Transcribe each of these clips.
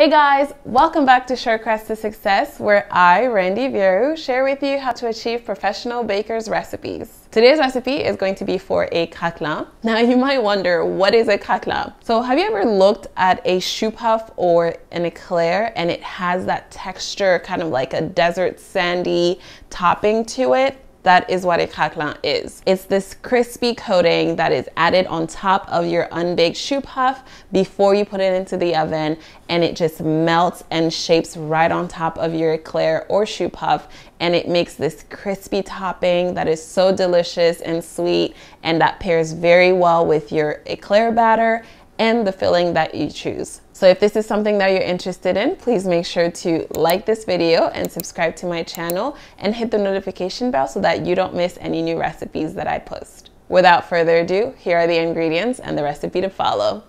Hey guys, welcome back to Shortcrust To Success, where I, Randy Vieru, share with you how to achieve professional baker's recipes. Today's recipe is going to be for a craquelin. Now you might wonder, what is a craquelin? So have you ever looked at a choux puff or an eclair and it has that texture, kind of like a desert sandy topping to it? That is what a craquelin is. It's this crispy coating that is added on top of your unbaked choux puff before you put it into the oven and it just melts and shapes right on top of your eclair or choux puff and it makes this crispy topping that is so delicious and sweet and that pairs very well with your eclair batter and the filling that you choose. So if this is something that you're interested in, please make sure to like this video and subscribe to my channel and hit the notification bell so that you don't miss any new recipes that I post. Without further ado, here are the ingredients and the recipe to follow.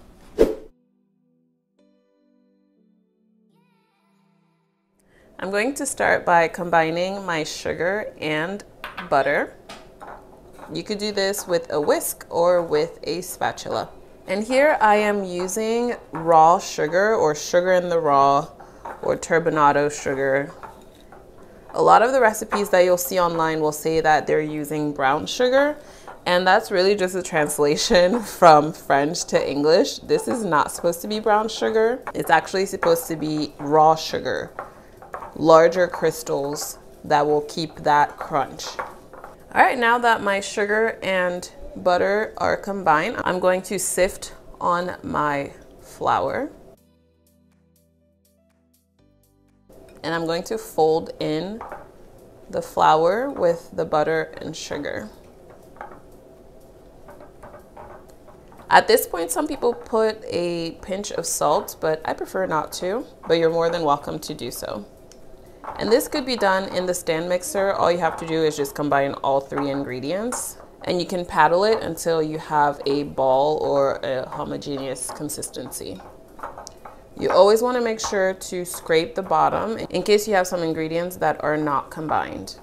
I'm going to start by combining my sugar and butter. You could do this with a whisk or with a spatula. And here I am using raw sugar or sugar in the raw or turbinado sugar. A lot of the recipes that you'll see online will say that they're using brown sugar and that's really just a translation from French to English. This is not supposed to be brown sugar. It's actually supposed to be raw sugar, larger crystals that will keep that crunch. All right, now that my sugar and butter are combined, I'm going to sift on my flour. And I'm going to fold in the flour with the butter and sugar. At this point, some people put a pinch of salt, but I prefer not to, but you're more than welcome to do so. And this could be done in the stand mixer. All you have to do is just combine all three ingredients and you can paddle it until you have a ball or a homogeneous consistency. You always want to make sure to scrape the bottom in case you have some ingredients that are not combined.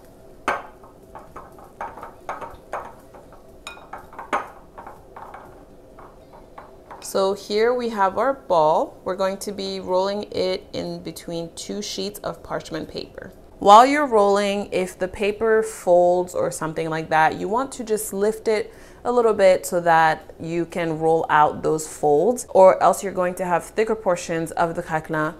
So here we have our ball. We're going to be rolling it in between two sheets of parchment paper. While you're rolling, if the paper folds or something like that, you want to just lift it a little bit so that you can roll out those folds or else you're going to have thicker portions of the craquelin.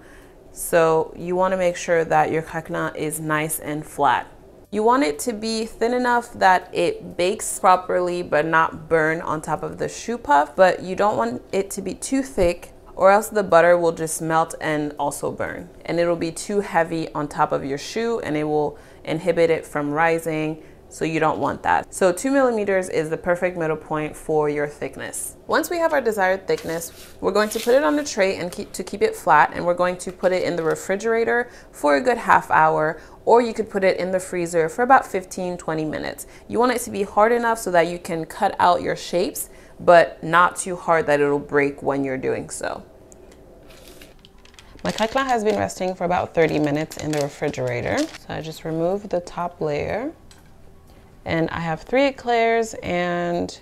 So you want to make sure that your craquelin is nice and flat. You want it to be thin enough that it bakes properly but not burn on top of the choux puff, but you don't want it to be too thick or else the butter will just melt and also burn. And it'll be too heavy on top of your choux and it will inhibit it from rising so you don't want that. So two millimeters is the perfect middle point for your thickness. Once we have our desired thickness, we're going to put it on the tray and keep, to keep it flat and we're going to put it in the refrigerator for a good half hour or you could put it in the freezer for about 15, 20 minutes. You want it to be hard enough so that you can cut out your shapes but not too hard that it'll break when you're doing so. My craquelin has been resting for about 30 minutes in the refrigerator. So I just removed the top layer and I have three eclairs and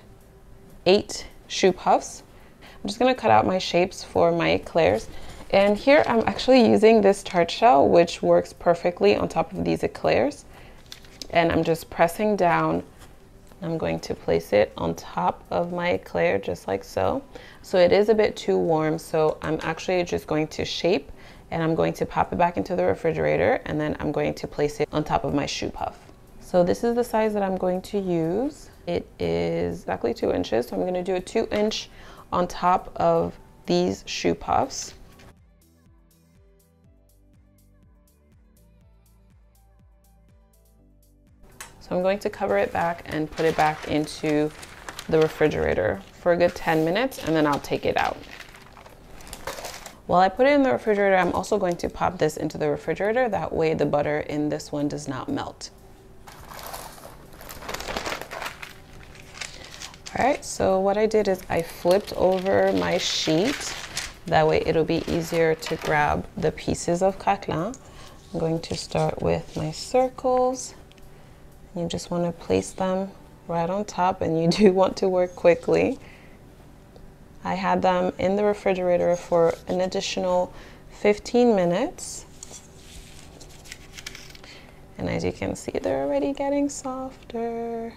eight choux puffs. I'm just gonna cut out my shapes for my eclairs. And here I'm actually using this tart shell, which works perfectly on top of these eclairs. And I'm just pressing down I'm going to place it on top of my eclair just like so. So it is a bit too warm, so I'm actually just going to shape and I'm going to pop it back into the refrigerator and then I'm going to place it on top of my choux puff. So this is the size that I'm going to use. It is exactly two inches, so I'm gonna do a two inch on top of these choux puffs. So I'm going to cover it back and put it back into the refrigerator for a good 10 minutes and then I'll take it out. While I put it in the refrigerator, I'm also going to pop this into the refrigerator. That way the butter in this one does not melt. All right, so what I did is I flipped over my sheet. That way it'll be easier to grab the pieces of craquelin. I'm going to start with my circles. You just want to place them right on top and you do want to work quickly. I had them in the refrigerator for an additional 15 minutes. And as you can see, they're already getting softer.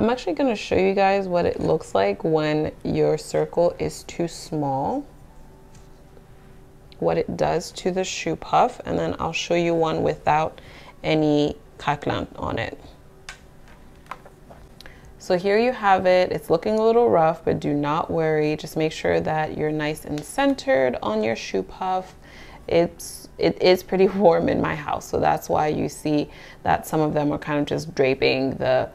I'm actually going to show you guys what it looks like when your circle is too small. What it does to the choux puff and then I'll show you one without any craquelin on it. So here you have it. It's looking a little rough, but do not worry. Just make sure that you're nice and centered on your choux puff. It's it is pretty warm in my house, so that's why you see that some of them are kind of just draping the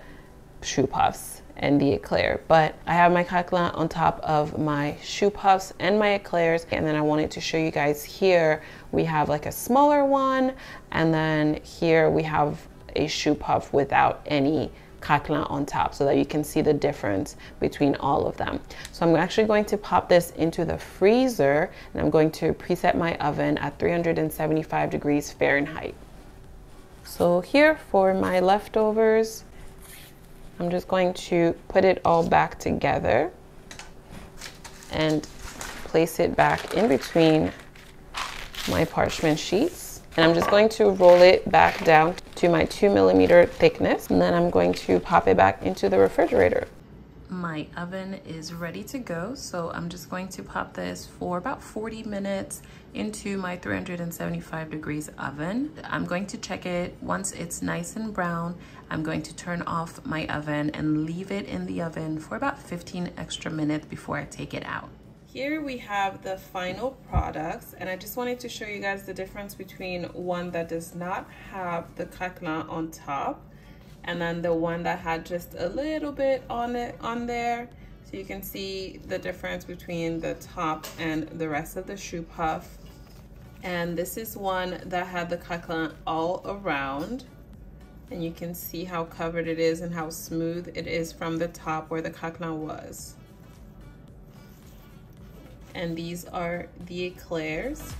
choux puffs and the eclair. But I have my craquelin on top of my choux puffs and my eclairs. And then I wanted to show you guys here, we have like a smaller one. And then here we have a choux puff without any craquelin on top so that you can see the difference between all of them. So I'm actually going to pop this into the freezer and I'm going to preset my oven at 375 degrees Fahrenheit. So here for my leftovers, I'm just going to put it all back together and place it back in between my parchment sheets. And I'm just going to roll it back down to my two millimeter thickness. And then I'm going to pop it back into the refrigerator. My oven is ready to go. So I'm just going to pop this for about 40 minutes into my 375 degrees oven. I'm going to check it once it's nice and brown. I'm going to turn off my oven and leave it in the oven for about 15 extra minutes before I take it out. Here we have the final products and I just wanted to show you guys the difference between one that does not have the craquelin on top and then the one that had just a little bit on it on there. So you can see the difference between the top and the rest of the choux puff. And this is one that had the craquelin all around and you can see how covered it is and how smooth it is from the top where the craquelin was. And these are the eclairs.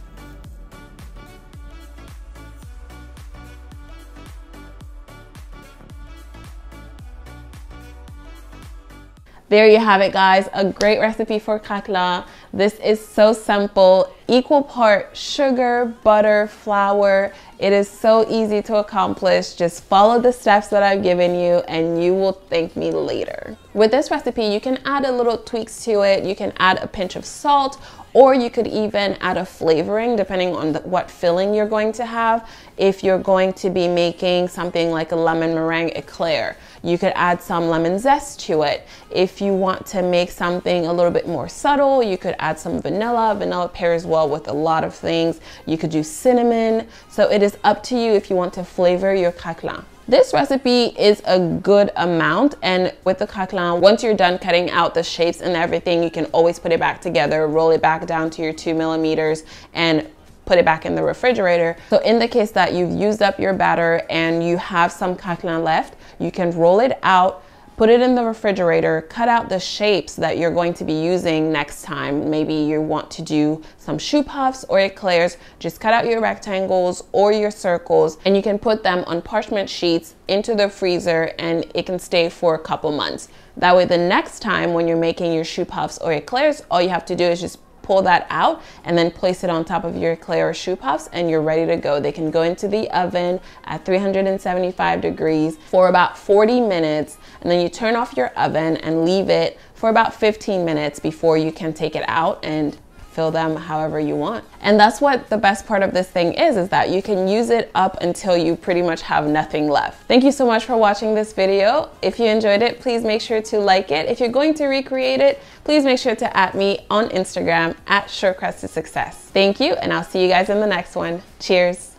There you have it guys, a great recipe for craquelin. This is so simple, equal part sugar, butter, flour. It is so easy to accomplish. Just follow the steps that I've given you and you will thank me later. With this recipe, you can add a little tweaks to it. You can add a pinch of salt or you could even add a flavoring depending on the, what filling you're going to have. If you're going to be making something like a lemon meringue eclair, you could add some lemon zest to it. If you want to make something a little bit more subtle, you could add some vanilla. Vanilla pairs well with a lot of things. You could do cinnamon. So it is up to you if you want to flavor your craquelin. This recipe is a good amount and with the craquelin, once you're done cutting out the shapes and everything, you can always put it back together, roll it back down to your two millimeters and put it back in the refrigerator. So in the case that you've used up your batter and you have some craquelin left, you can roll it out, put it in the refrigerator, cut out the shapes that you're going to be using next time. Maybe you want to do some choux puffs or eclairs, just cut out your rectangles or your circles and you can put them on parchment sheets into the freezer and it can stay for a couple months. That way the next time when you're making your choux puffs or eclairs, all you have to do is just pull that out and then place it on top of your eclair or choux puffs and you're ready to go. They can go into the oven at 375 degrees for about 40 minutes and then you turn off your oven and leave it for about 15 minutes before you can take it out and fill them however you want. And that's what the best part of this thing is, is that you can use it up until you pretty much have nothing left. Thank you so much for watching this video. If you enjoyed it, please make sure to like it. If you're going to recreate it, please make sure to at me on Instagram at Shortcrust To Success. Thank you, and I'll see you guys in the next one. Cheers.